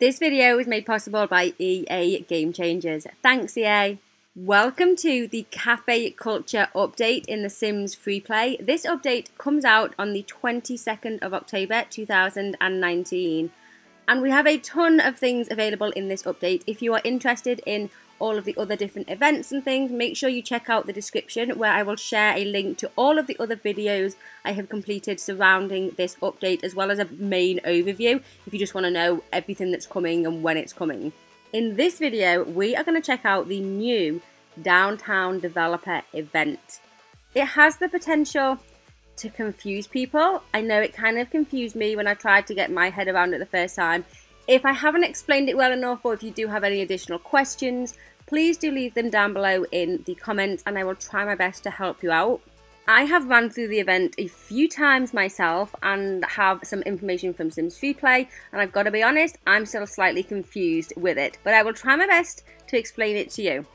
This video is made possible by EA Game Changers. Thanks EA. Welcome to the Cafe Culture update in The Sims Free Play. This update comes out on the 22nd of October 2019 and we have a ton of things available in this update. If you are interested in all of the other different events and things, make sure you check out the description where I will share a link to all of the other videos I have completed surrounding this update as well as a main overview if you just want to know everything that's coming and when it's coming. In this video, we are going to check out the new Downtown Developer event. It has the potential to confuse people. I know it kind of confused me when I tried to get my head around it the first time. If I haven't explained it well enough or if you do have any additional questions, please do leave them down below in the comments and I will try my best to help you out. I have run through the event a few times myself and have some information from Sims Free Play and I've got to be honest, I'm still slightly confused with it, but I will try my best to explain it to you.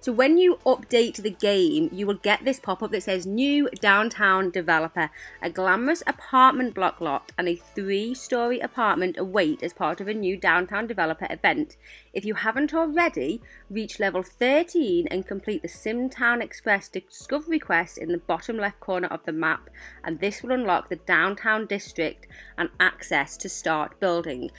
So when you update the game, you will get this pop-up that says new downtown developer. A glamorous apartment block lot and a three-story apartment await as part of a new downtown developer event. If you haven't already, reach level 13 and complete the SimTown Express discovery quest in the bottom left corner of the map and this will unlock the downtown district and access to start building.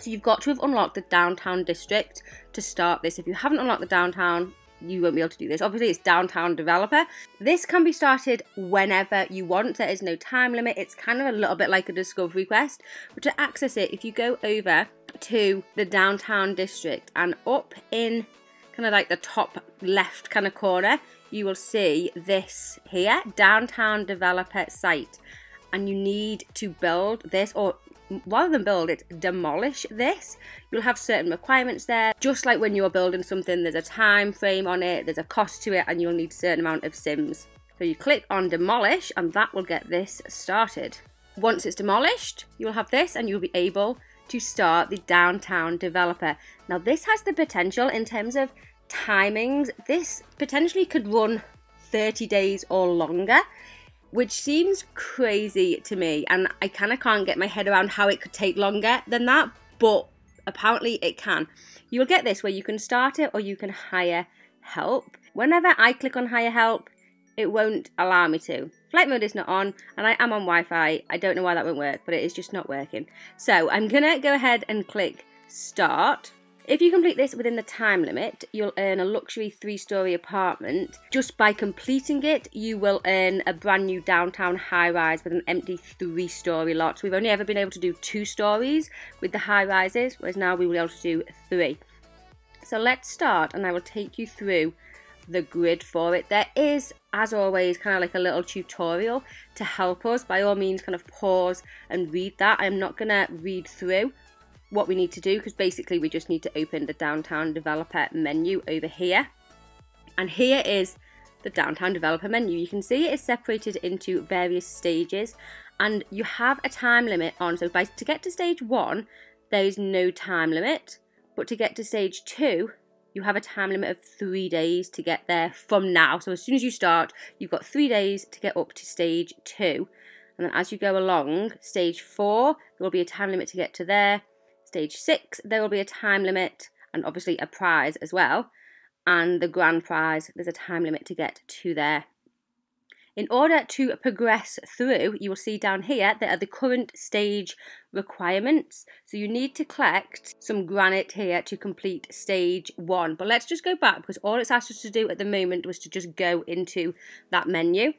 So you've got to have unlocked the downtown district to start this. If you haven't unlocked the downtown, you won't be able to do this. Obviously, it's downtown developer. This can be started whenever you want. There is no time limit. It's kind of a little bit like a discovery quest. But to access it, if you go over to the downtown district and up in kind of like the top left kind of corner, you will see this here, downtown developer site. And you need to build this or rather than build it, demolish this. You'll have certain requirements there. Just like when you're building something, there's a time frame on it, there's a cost to it, and you'll need a certain amount of sims. So you click on demolish and that will get this started. Once it's demolished, you'll have this and you'll be able to start the downtown developer. Now this has the potential in terms of timings. This potentially could run 30 days or longer which seems crazy to me. And I kind of can't get my head around how it could take longer than that, but apparently it can. You'll get this where you can start it or you can hire help. Whenever I click on hire help, it won't allow me to. Flight mode is not on, and I am on Wi-Fi. I don't know why that won't work, but it is just not working. So I'm gonna go ahead and click start. If you complete this within the time limit, you'll earn a luxury three-storey apartment. Just by completing it, you will earn a brand new downtown high-rise with an empty three-storey lot. So we've only ever been able to do two stories with the high-rises, whereas now we will be able to do three. So let's start and I will take you through the grid for it. There is, as always, kind of like a little tutorial to help us. By all means, kind of pause and read that. I'm not going to read through what we need to do because basically we just need to open the downtown developer menu over here. And here is the downtown developer menu. You can see it is separated into various stages and you have a time limit on so by to get to stage one there is no time limit. But to get to stage two you have a time limit of three days to get there from now. So as soon as you start you've got three days to get up to stage two. And then as you go along stage four there will be a time limit to get to there Stage six, there will be a time limit and obviously a prize as well. And the grand prize, there's a time limit to get to there. In order to progress through, you will see down here there are the current stage requirements. So you need to collect some granite here to complete stage one. But let's just go back because all it's asked us to do at the moment was to just go into that menu.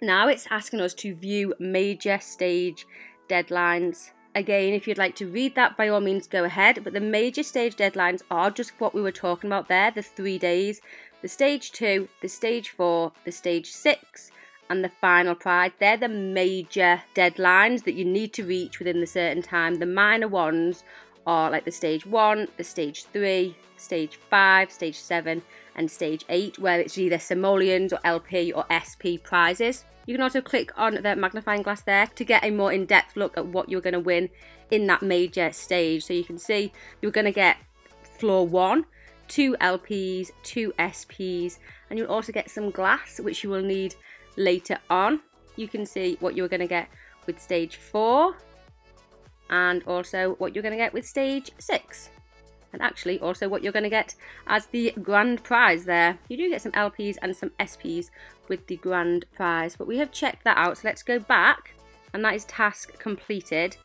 Now it's asking us to view major stage deadlines Again, if you'd like to read that, by all means go ahead. But the major stage deadlines are just what we were talking about there, the three days. The stage two, the stage four, the stage six, and the final prize. They're the major deadlines that you need to reach within the certain time. The minor ones are like the stage one, the stage three, stage five, stage seven, and stage eight, where it's either simoleons or LP or SP prizes. You can also click on the magnifying glass there to get a more in-depth look at what you're going to win in that major stage. So you can see you're going to get floor one, two LPs, two SPs, and you'll also get some glass, which you will need later on. You can see what you're going to get with stage four, and also what you're going to get with stage 6 and actually also what you're going to get as the grand prize there. You do get some LPs and some SPs with the grand prize, but we have checked that out. So let's go back and that is task completed.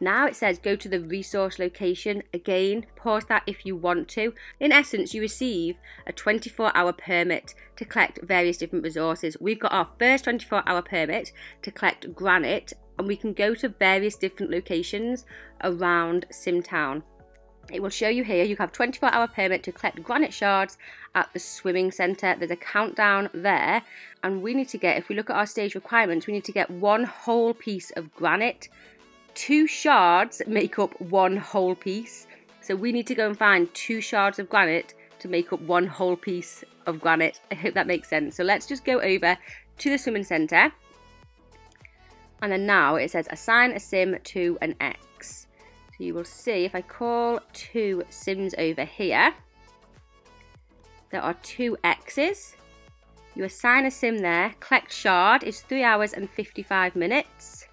Now it says go to the resource location. Again, pause that if you want to. In essence, you receive a 24 hour permit to collect various different resources. We've got our first 24 hour permit to collect granite and we can go to various different locations around Simtown. It will show you here you have 24 hour permit to collect granite shards at the swimming centre. There's a countdown there and we need to get, if we look at our stage requirements, we need to get one whole piece of granite. Two shards make up one whole piece. So we need to go and find two shards of granite to make up one whole piece of granite. I hope that makes sense. So let's just go over to the swimming centre. And then now it says assign a sim to an X. So you will see if I call two sims over here, there are two X's. You assign a sim there. Collect shard is 3 hours and 55 minutes.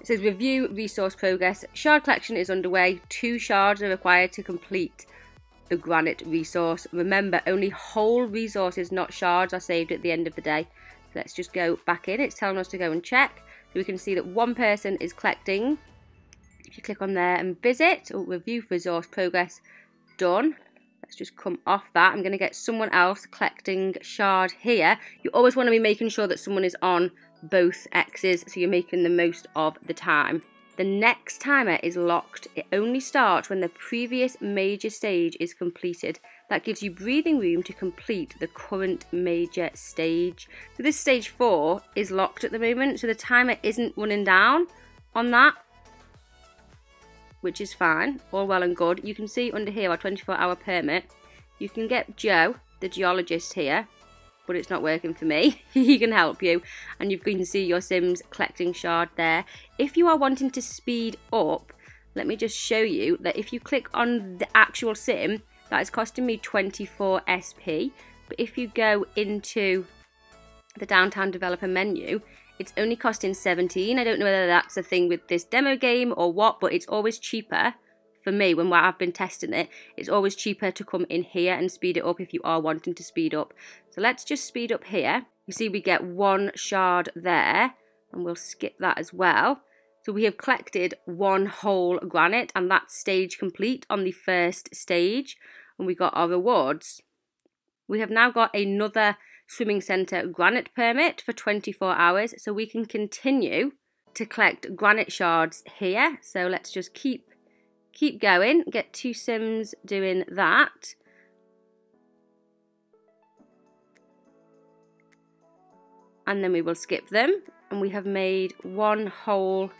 It says review resource progress. Shard collection is underway. Two shards are required to complete the granite resource. Remember, only whole resources, not shards, are saved at the end of the day. So let's just go back in. It's telling us to go and check. So we can see that one person is collecting if you click on there and visit or review resource progress, done. Let's just come off that. I'm going to get someone else collecting shard here. You always want to be making sure that someone is on both X's so you're making the most of the time. The next timer is locked. It only starts when the previous major stage is completed. That gives you breathing room to complete the current major stage. So this stage 4 is locked at the moment, so the timer isn't running down on that which is fine, all well and good. You can see under here our 24 hour permit. You can get Joe, the geologist here, but it's not working for me. he can help you. And you can see your Sims collecting shard there. If you are wanting to speed up, let me just show you that if you click on the actual Sim, that is costing me 24 SP. But if you go into the downtown developer menu, it's only costing 17. I don't know whether that's a thing with this demo game or what, but it's always cheaper for me when I've been testing it. It's always cheaper to come in here and speed it up if you are wanting to speed up. So let's just speed up here. You see we get one shard there and we'll skip that as well. So we have collected one whole granite and that's stage complete on the first stage and we got our rewards. We have now got another Swimming Centre granite permit for 24 hours so we can continue to collect granite shards here. So let's just keep keep going, get two sims doing that. And then we will skip them and we have made one whole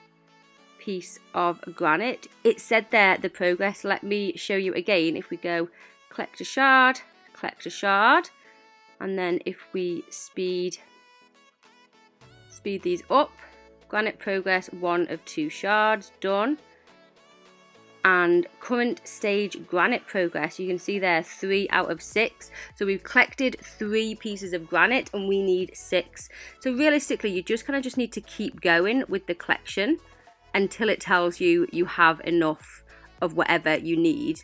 piece of granite. It said there the progress. Let me show you again. If we go collect a shard, collect a shard, and then if we speed speed these up granite progress one of two shards done. And current stage granite progress you can see there three out of six. So we've collected three pieces of granite and we need six. So realistically you just kind of just need to keep going with the collection until it tells you you have enough of whatever you need.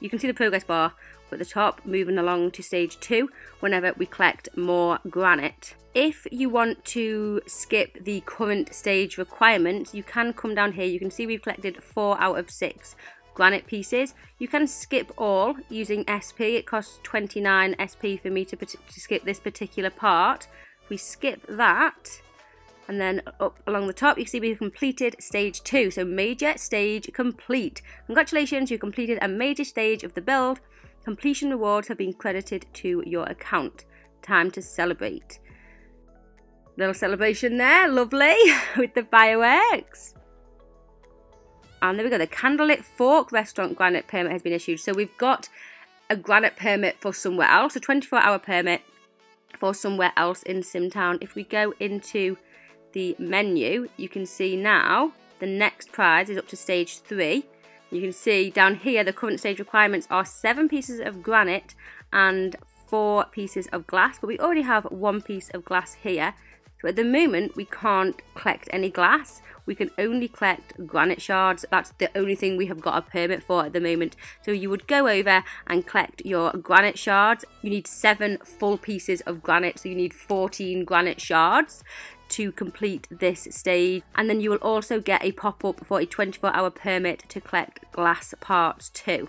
You can see the progress bar at the top, moving along to stage two whenever we collect more granite. If you want to skip the current stage requirements, you can come down here. You can see we've collected four out of six granite pieces. You can skip all using SP. It costs 29 SP for me to, to skip this particular part. We skip that and then up along the top you see we've completed stage two so major stage complete congratulations you completed a major stage of the build Completion rewards have been credited to your account. Time to celebrate. Little celebration there, lovely, with the fireworks. And there we go, the Candlelit Fork Restaurant granite permit has been issued. So we've got a granite permit for somewhere else, a 24 hour permit for somewhere else in Simtown. If we go into the menu, you can see now the next prize is up to stage three. You can see down here the current stage requirements are seven pieces of granite and four pieces of glass, but we already have one piece of glass here. So at the moment we can't collect any glass. we can only collect granite shards. That's the only thing we have got a permit for at the moment. So you would go over and collect your granite shards. You need seven full pieces of granite, so you need 14 granite shards to complete this stage and then you will also get a pop-up for a 24 hour permit to collect glass parts too.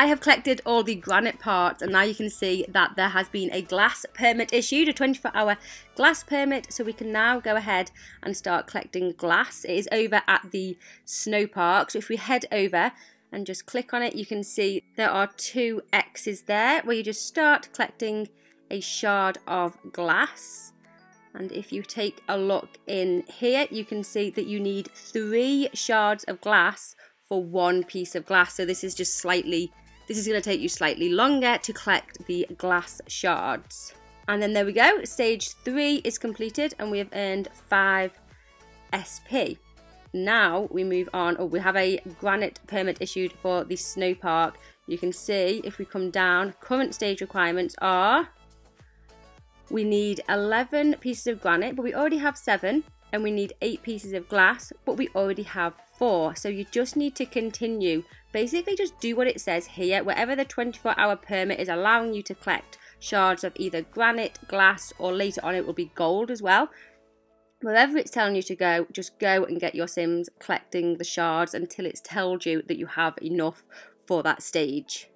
I have collected all the granite parts and now you can see that there has been a glass permit issued, a 24 hour glass permit. So we can now go ahead and start collecting glass. It is over at the snow park. So if we head over and just click on it, you can see there are two X's there where you just start collecting a shard of glass. And if you take a look in here, you can see that you need three shards of glass for one piece of glass. So this is just slightly this is going to take you slightly longer to collect the glass shards. And then there we go, stage three is completed and we have earned five SP. Now we move on, oh, we have a granite permit issued for the snow park. You can see if we come down, current stage requirements are we need 11 pieces of granite, but we already have seven, and we need eight pieces of glass, but we already have four. So you just need to continue Basically just do what it says here, wherever the 24 hour permit is allowing you to collect shards of either granite, glass or later on it will be gold as well. Wherever it's telling you to go, just go and get your Sims collecting the shards until it's told you that you have enough for that stage.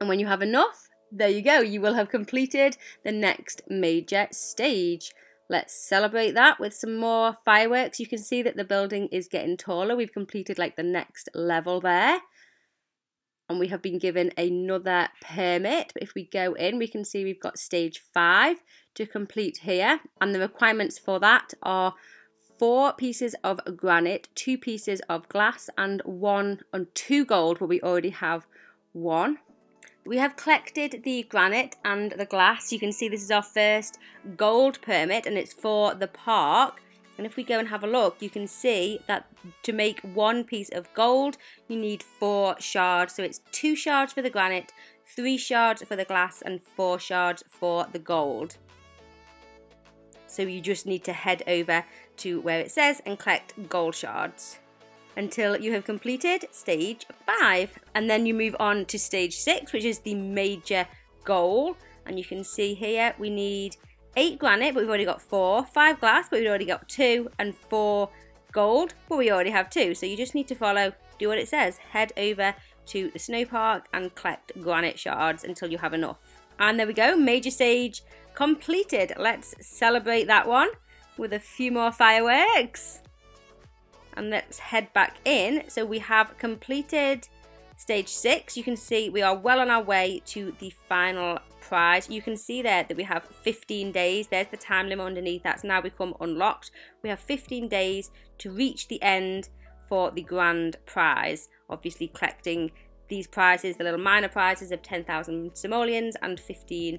And when you have enough, there you go, you will have completed the next major stage. Let's celebrate that with some more fireworks. You can see that the building is getting taller. We've completed like the next level there. And we have been given another permit. If we go in, we can see we've got stage five to complete here. And the requirements for that are four pieces of granite, two pieces of glass, and one and two gold, but we already have one. We have collected the granite and the glass. You can see this is our first gold permit and it's for the park. And if we go and have a look, you can see that to make one piece of gold, you need four shards. So it's two shards for the granite, three shards for the glass, and four shards for the gold. So you just need to head over to where it says and collect gold shards until you have completed stage 5 and then you move on to stage 6 which is the major goal. And you can see here we need 8 granite but we've already got 4, 5 glass but we've already got 2 and 4 gold but we already have 2 so you just need to follow, do what it says, head over to the snow park and collect granite shards until you have enough. And there we go, major stage completed. Let's celebrate that one with a few more fireworks and let's head back in. So we have completed stage six. You can see we are well on our way to the final prize. You can see there that we have 15 days. There's the time limit underneath. That's now become unlocked. We have 15 days to reach the end for the grand prize. Obviously collecting these prizes, the little minor prizes of 10,000 simoleons and 15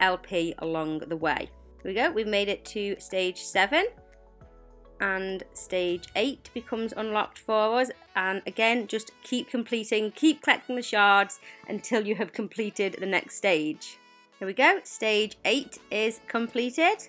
LP along the way. Here we go. We've made it to stage seven and stage 8 becomes unlocked for us. And again just keep completing keep collecting the shards until you have completed the next stage. Here we go. Stage 8 is completed.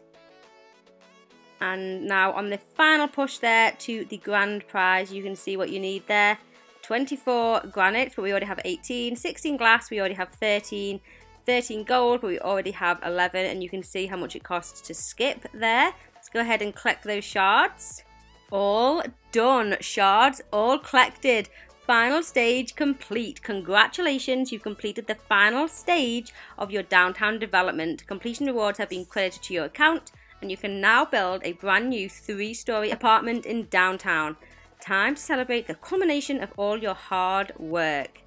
And now on the final push there to the grand prize you can see what you need there. 24 granite but we already have 18 16 glass we already have 13 13 gold but we already have 11 and you can see how much it costs to skip there go ahead and collect those shards. All done. Shards all collected. Final stage complete. Congratulations, you've completed the final stage of your downtown development. Completion rewards have been credited to your account and you can now build a brand new three-story apartment in downtown. Time to celebrate the culmination of all your hard work.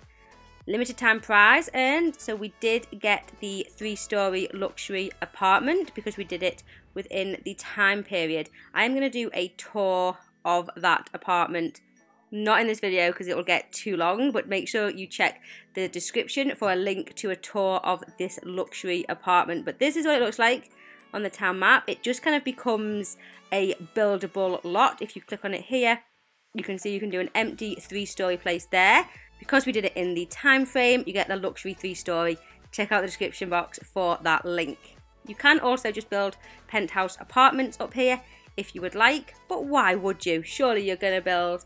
Limited time prize earned, so we did get the three-story luxury apartment because we did it within the time period. I am going to do a tour of that apartment. Not in this video because it will get too long, but make sure you check the description for a link to a tour of this luxury apartment. But this is what it looks like on the town map. It just kind of becomes a buildable lot. If you click on it here, you can see you can do an empty three-story place there. Because we did it in the time frame, you get the luxury three-story. Check out the description box for that link. You can also just build penthouse apartments up here if you would like, but why would you? Surely you're going to build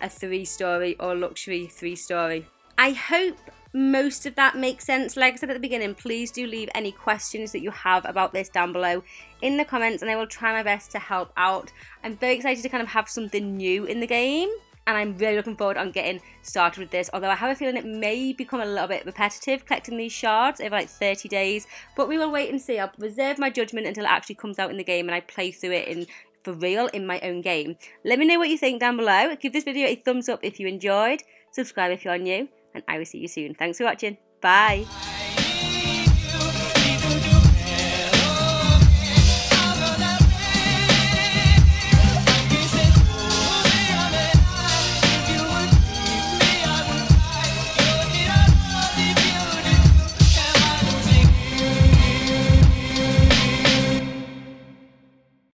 a three story or luxury three story. I hope most of that makes sense. Like I said at the beginning, please do leave any questions that you have about this down below in the comments and I will try my best to help out. I'm very excited to kind of have something new in the game and I'm really looking forward on getting started with this. Although I have a feeling it may become a little bit repetitive collecting these shards over like 30 days, but we will wait and see. I'll reserve my judgment until it actually comes out in the game and I play through it in for real in my own game. Let me know what you think down below. Give this video a thumbs up if you enjoyed. Subscribe if you're new, and I will see you soon. Thanks for watching. Bye.